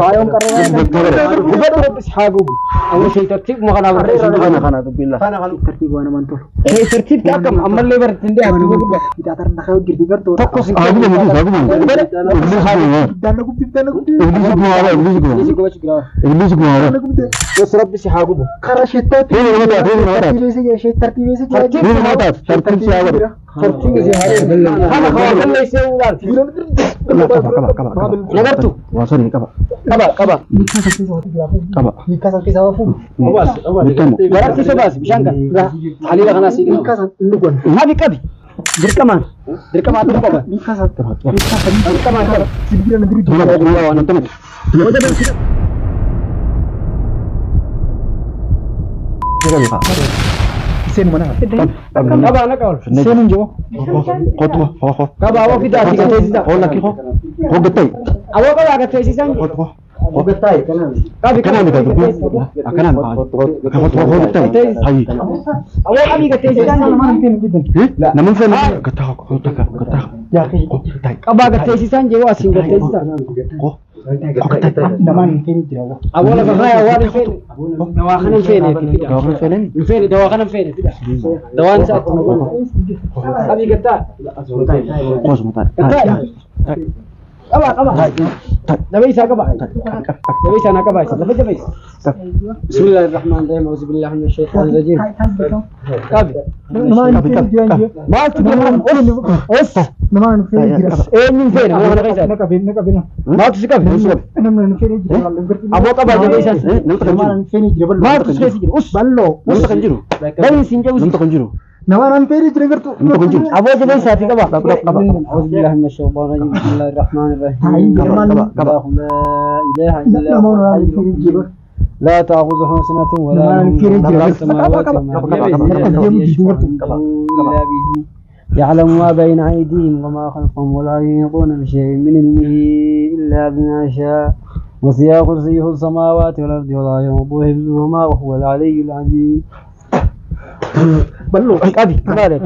Faayoon qarrara. Gubadhu rabbis haa gubu. Amma shee tartiib ma kana barreessu. Kana kana dubbillah. Kana kan tartiib waan namaan tolu. Shee tartiib ka akkam ammallee bartindee ati gubu. Itaatar nakaa girdi gartuu. Tokko si Haa gubu mutu haa gubu. Iblis gubu. Danna gubdi danna gubdi. Iblis gubu haa iblis Isi gubu. gubachuu gira. Iblis gubu haa. Danna gubdi. Yos rabbis haa gubu. Karaa sheettaatti. Hini nama taate hini nama taate. Tartiibee jira shee tartiibee jira. Tartiib. Hini nama taate. Kabar, kabar, kaba kaba lagartu wa sorry kaba kaba kaba kaba nikasa kisa wafu awas awas garakti sabas bishanga halila kana sigi nikasa lugon nabi kabi dirkaman dirkaman tu kaba nikasa kaba nikasa dirkaman kaba sibira negeri tu kaba kaba wana teman Jangan lupa. Seen mana. Qaba na qaba. Seen jiru. Kau tu, kau kau. Qaba awwa fidaa si gateessisa. Kau lagi kau. Kau getai. Awwa qaba gateessisan. Kau tu. Kau gatai kanan. Qabi Kanan kita tu. Kanan. Kau tu kau getai. Hai. Awwa qabi gateessisan. Mana hin gidan. Eh? Namun saya getah kau tak getah. Yaa kai. Getai. Qaba gateessisan jee waa siin gateessisa. Kau. Saya ni. Hin feene dawaa kana hin feene fida. Dawaan isaa akkuma goma. Qabi gataa. Kau sebentar. Gataa. Qaba qaba. Dabee isaa qaba. Dabee isaa naa qaba isa. Lafa dabee. بسم الله الرحمن الرحيم أعوذ بالله من الشيطان الرجيم hin jiran jiru. ما تقول أس Namaan hin jiran. إيه من فين؟ ما أنا قيس. ما. أبو قبا أس. أبو قبا أعوذ بالله من الشيطان الرجيم. بسم الله الرحمن الرحيم. kaba. الله لا إله إلا jiran. لا تأخذه سنة ولا نعم، نوم له. السماوات وما في الأرض إلا بإذنه يعلم ما بين أيديهم وما خلفهم ولا يحيطون بشيء من علمه إلا بما شاء وسع كرسيه السماوات والأرض ولا يؤوده حفظهما وهو العلي العظيم Ballo. أبي مالك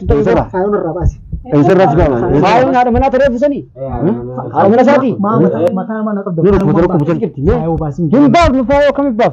تتوزع Faayuun irraa baasi. Eh, saya rasa kau. فاين هذا من أتريف سني هذا من أساتي Maa mataa mataa mana qabda. Dulu, dulu, dulu, dulu. Faayuu baasi. هم باب نفايو كم باب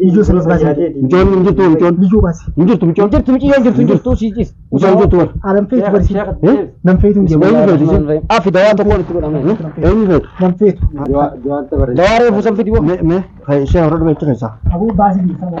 itu saya ke bawah. هذا من أساتي باب نبو Eh? Aboo sibiila.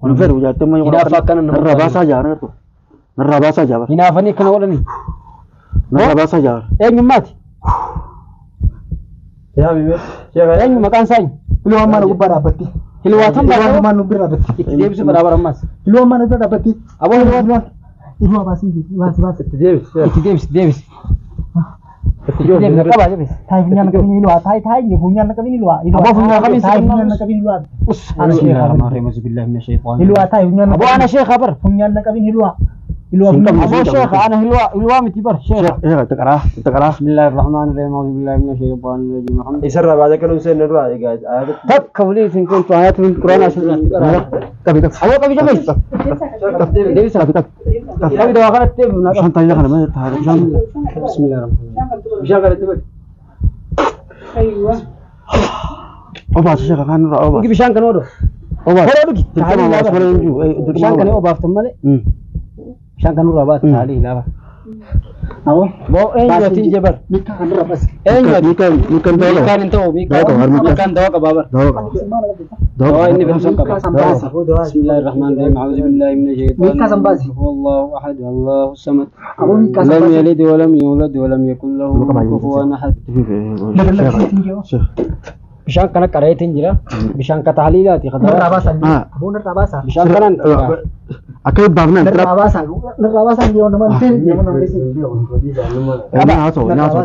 Kun fedhu jaattee mayyuu hidhaaf akka nan narraa baasaa jaara jirtu. Narraa baasaa jaara. Hinaafanii akkana godhanii. Narraa baasaa jaara. Eenyummaati. Eenyu maqaan isaa eenyu? Ilmaan mana gubbaa dhaabbatti. Hilwaatan baay'ee. Ilmaan mana gubbaa dhaabbatti. Itti deebisuu bara barammaas. Ilmaan mana gubbaa dhaabbatti. Aboo hilwaan. Ilmaan baasii baasii baasii. Itti deebisi. Itti deebisi deebisi. Aboo sheekha ana hilwa hilwa miti bar sheekha Eh, tekarah, tekarah. بسم الله الرحمن الرحيم أعوذ بالله من الشيطان الرجيم isarraa baada kan usen irraa egaa aayata تك ولي إن كنت آيات من القرآن أشهد Tapi tak. أبو قبي جميل دوا كانت تيب Santai lah kan, tarik jam. بسم الله الرحمن الرحيم. بشغل تبت Oh, bahasa saya kan, oh, وقي بشان كانوا oh, bahasa. هلا بقي. Kita تعالي لا بقى ju, eh, itu بشان كانوا أباف تمالي. Hmm. بشان كانوا رابات تعالي لا بقى Mikan mikan dawa. Miikaan hin ta'u miikaan. Dawa, harma. Miikaan dawa qaba bar. Dawa. Dawa Dawa. inni bifa qaba. Mika sambasi. بسم الله الرحمن الرحيم أعوذ بالله من الشيطان سمباسي. الرجيم. هو الله أحد الله الصمد لم. يلد ولم يولد ولم يكن له كفوا أحد bishaan kana qareetiin jira bishaan kataaliilaati Narraa baasan. Ah. akai barnan na ba sa na ba sa ndio na man ne ndio na bisi ndio ko di na so na so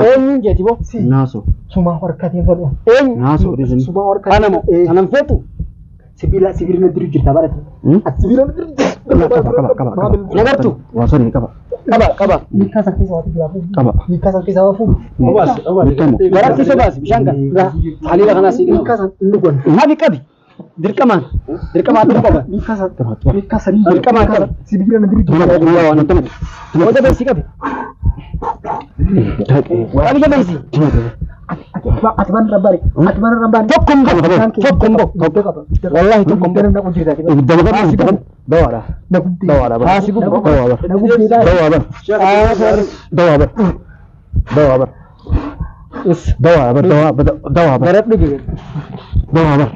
en je tibo na so suma horkati bodo en na so suma horkati anamo anam fetu sibila sibirna diru jirta barati at sibirna diru kaba kaba kaba nagartu wa sorry kaba kaba kaba ni kasa kisa watu bilafu kaba ni kasa kisa wafu obas obas barati sobas bishanga halila kana sigina kasa ndugon nabi kabi dirkama dirkama atu baba mikasa mikasa ni dirkama atu sibigira na diritu na kuwa wanatuma moja basi kapi wani kapi isi atban rabari atban rabari tokum bo tokum bo wallahi tokum bo na kunjira daga basi kapi dawara dawara basi kapi dawara dawara dawara dawara dawara dawara dawara dawara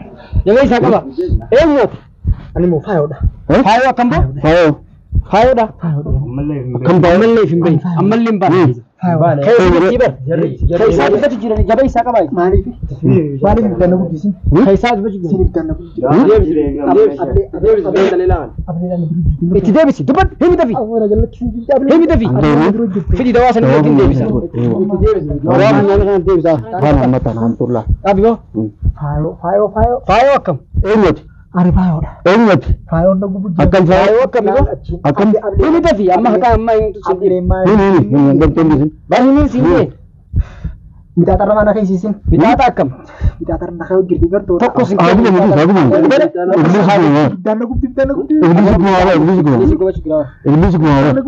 Jamii sakaba. Emu. Ani mu fayoda. Fayoda kamba? Fayoda. faayodha ammallee hin bahin ammallee hin bahin kai isa jibar kai isa dubbatu jirani jaba isaa qaba maaliif maaliif ganna guddisin kai isaa dubbatu jirani ganna guddisin itti deebisi dubbatu himi dafi himi dafi fidi dawaa sana irratti hin deebisa dawaa sana irratti deebisa faana mataan hantullaa abiyoo faayoo faayoo faayoo akkam eenyuti Ari baya wada. Ɗan wace. Kayan da gubu. Akan sa. Kayan wakan ba. Akan. Ini tafi amma haka amma yin tusu. Ni ne ne. Ni ne. Ba ni ne. Midhaata arramaa na keessisin. Midhaata akkam? Midhaata arramaa kee hojjete gartuu. Tokko si kee. Abidda muduus abidda muduus. Ibiddaana gubdi ibiddaana gubdi. Ibilisi kuma haala ibilisi kuma. Ibilisi kuma shigira. Ibilisi kuma haala.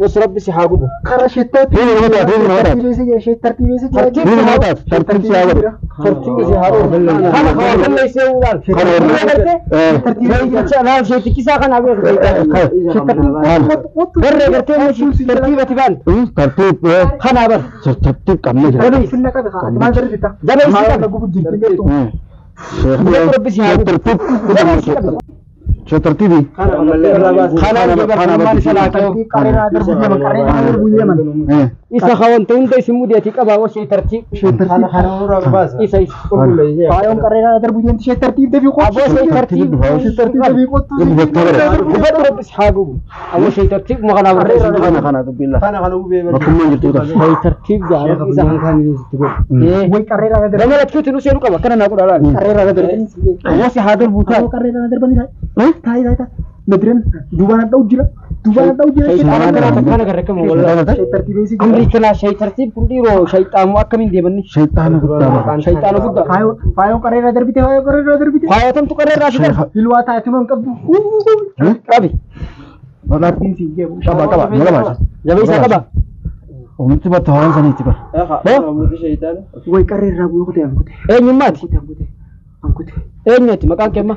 Wasu rabbi si haa gubu. Kara sheettaati. Deemi nama taate deemi nama taate. Sheettartii beesi jira. Deemi nama taate. Tartiibi si haa godhe. Tartiibi si haa godhe. Kana kawaa kanna isee uudhaan. Kana warra. Tartiibi laal sheetikki isaa kana abee kutee. Sheettartii. Garree gartee tartiibati baal. Tartiib. Kana bar. Tartiib qabne jira. नका का तुम्हाला जरी देता जरा मला नको बुद्धी दिली तू छत्रपती दी खाना खाना खाना isa hawantaun dai sun mudiya ti kaba wasu tarti hana hana mura ba sa isa isa bayan karrera da tarbu yin shi tarti da bi ko abu shi tarti shi tarti da bi ko to in ba to ba ba da bis hagu abu shi tarti mu kana ba shi kana kana da billah kana kana ube ba kun mun jirto ka sai tarti da ara isa han kan ni tigo eh wai karrera da da mala kyutu nusu ruka ba kana na kudara karrera da da wasu hadar buta karrera da da bani dai eh tai dai tai Metrian dugaan atau jila dugaan atau jila shaytaan kana garee kama walirraa shaytartii beesi amri kana shaytartii kundiro shaytaan akkamiin deemanni shaytaan guddaa shaytaan guddaa faayo faayo qareerraa darbite faayo qareerraa darbite faayo tamtu qareerraa si darba hilwaa taatee man qabdu qabi walaabbiin si jeebu qaba qaba nama baasa jabee isaa qaba omti batta waan saniitti bara way qareerraa bu'u kutee an kutee eenyummaati an kutee eenyuuti maqaan keemma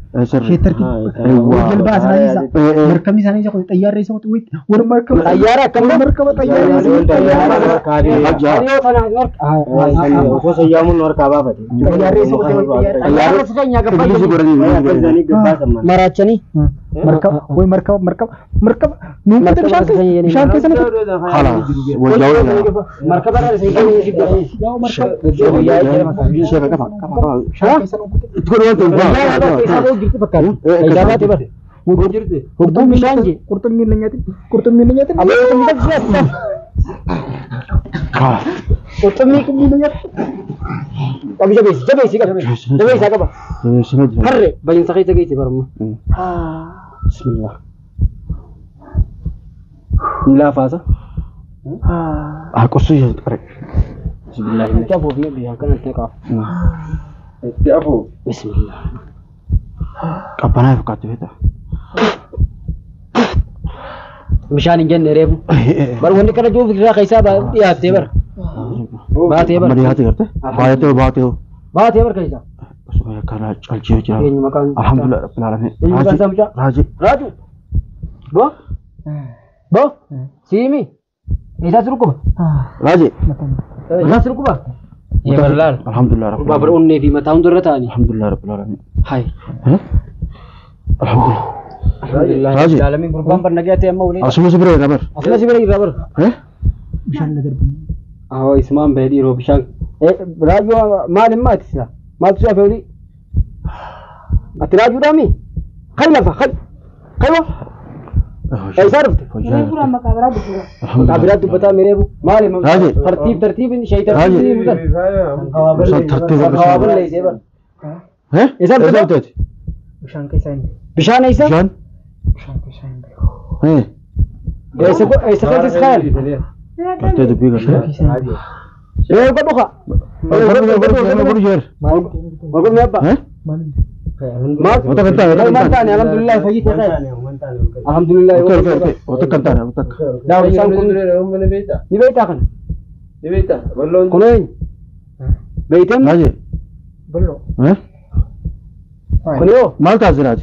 sheetarki jalbaa isaanii isa markabni isaanii isa xayyaarri isa warra markaba xayyaara akkam markaba xayyaarri isa gosa yaamuun warka baafate xayyaarri isa xayyaarri isa gabbaa marachanii مركب وي مركب مركب مركب ممكن تمشي مشان كذا خلاص والجوله مركب انا تقول وقوم مشانجي قرطمين نياتي قرطمين نياتي الله يسلمك bayyinsa keessa geesse barma Bismillah. hin laafaasa Aku sih ya. مشان جن ريبو بر وني كنا جو فكرة خيسا با يا تيبر با تيبر مري هاتي كرتة با تيبر با تيبر با تيبر خيسا بس ما يكنا ألجيو جرا الحمد لله رب العالمين راجي راجي راجو با با سيمي إيش أسرقك راجي إيش أسرقك با يا بلال الحمد لله رب العالمين بابر أني في متاعون درتاني الحمد لله رب العالمين هاي الحمد لله العالمين قربان برنقاتي يا مولي اصلا سبري رابر اصلا سبري رابر ايه بشان نذر هو اسمان بهدي رو بشان راجو مال ما تسلا ما تسلا فولي اتراجو دامي خلفه خل خلفه اي صرفت مقابرات دبتا मेरे वो माल तरतीब तरतीब इन शही तरतीब इन मगर खवाबल ले जेबर हैं ये सब तो bishaan keessa hin beeku. Bishaan eessa? Bishaan. Bishaan keessa hin beeku. Eessa keessas kaan? Bartee dubbii kan. Ee uga dhuka. Walqabni abba. Wata kan taane. Wata kan taane. Alhamdulillah fayyii ta'e. Alhamdulillah. Wata kan taane. Wata kan taane. Wata kan taane. Daawu isaan kun ni beektaa. Ni beektaa kana. Ni beektaa. Kun eenyu? Beektan. Baay'ee. Bal'oo. خليو مالك الزراج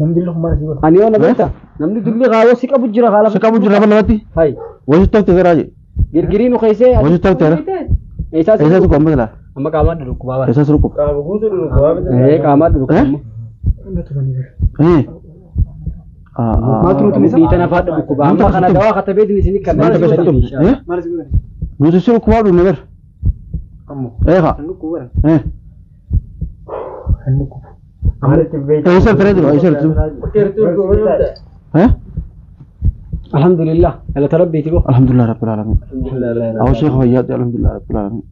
نمدي لهم مرة أنا أنا بنتا نمدي دلي غاوة سك أبو جرا غالا سك أبو جرا غالا بنتي هاي وش تبت زراج جرجرين وخيسة وش تبت زراج ऐसा ऐसा तो कम बगला हम कामा रुको बाबा ऐसा रुको काम को तो रुको बाबा ए कामा रुको हैं Nuti sirri kubaa dhuun nagar. Ammo. Eegaa. Sirri kubaa. الحمد لله الا تربي تبو. الحمد لله رب العالمين. الحمد لله أو شيخ هيات الحمد لله رب العالمين.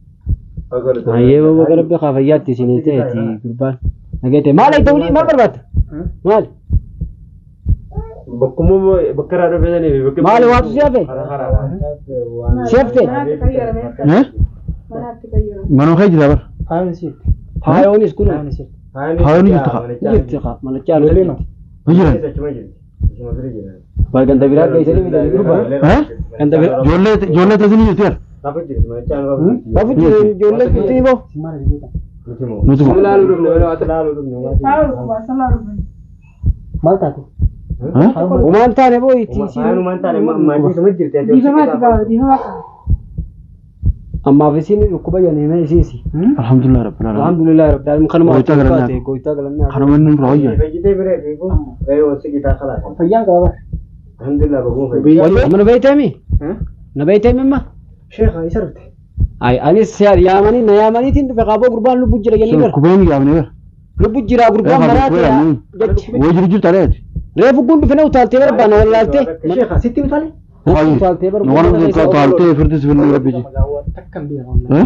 أيوة، هاي هو بقرب بخافيات تسينيتي قربان. نجيت ما لي تولي ما بربت ما لي بكم بكرة ربيتني بكم ما لي واتو سيافي سيافي ها؟ ما نو خيجي دابر هاي نسيت. هاي اونيس كله هاي نسيت. ganta biraa ka isa limi Ijoollee ijoollee jirtu yaa? Lafa jirti ijoollee jirti boo? Nuti moo? Maal taate? Maal taane boo itti? Maal taane maal jirti? Yaneemee isiisi. Alhamdulillah rabbil alamin. Alhamdulillah rabbil alamin kanuma Gooytaa galannaa. taate gooytaa galannaa. Kanuma inni nurraa wayyaa. Fayyaan qaba bara. Amma na beeytami? Na beeytami amma? Sheekha isa dhufte. Ay anis yaamanii na yaamaniitiin dhufe qaaboo gurbaan lubbu jira jennee bara. Kubeen gaafne bar. Lubbu jira gurbaan maraate jechi. Wajji jiru jirtu aleeti. Reefu kun dhufe na utaaltee barbaana wallaaltee. Sheekha sitti utaalee? Utaaltee Nu waan barbaana. kun Eh?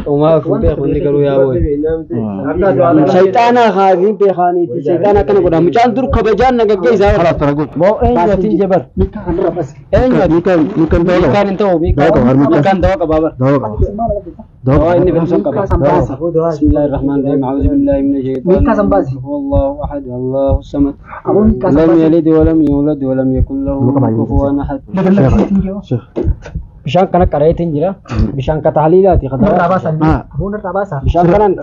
Akkana godha. Mucaan dur kabajaan na gaggeessaa bara. Kalaas tara godhu. Moo eenyuutiin jabar? Mikka kan irra bas. Eenyuutiin? Miikaan miikaan ta'uu Miikaan qaba. hin ta'u. Dawa qaba, harmi qaba. Miikaan dawa qaba bara. Dawa qaba. Dawa Dawa inni qaba. bifa qaba. Mikka sambaasi. بسم الله الرحمن الرحيم أعوذ بالله من الشيطان زنبازي. هو الله الصمد لم. يلد ولم يولد ولم يكن له كفوا. Sheekh. bishaan kana qareetiin jira. Bishaan ka tahliilaati nirraa baasan nirraa baasan bishaan kanan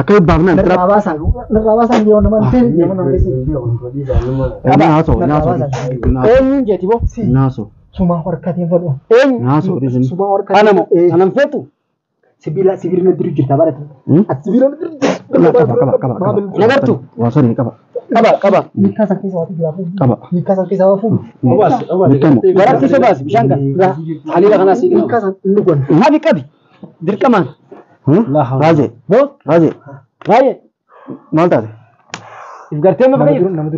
akka baafnaan nirraa baasan basa baasan yoo nama hin naaso naaso eenyuun jeeti boo naaso suma harkatiin fadhu eenyu naaso suma harkatiin anam feetu sibiila sibiilni diru jirta barate as sibiilni diru jirta nagartu waa sori qaba qaba qaba Mikka san keessa waati jiraatu. Qaba. Mikka san keessa waa fuudhu. Miikamu. garatti sobaas bishaan kana tahliila kanaa sii Mikka san inni gon. qabi qabi dirqamaan Raajee. boo Raajee. baay'ee Maal taate? if gartee ma Nama fayyadu duru nama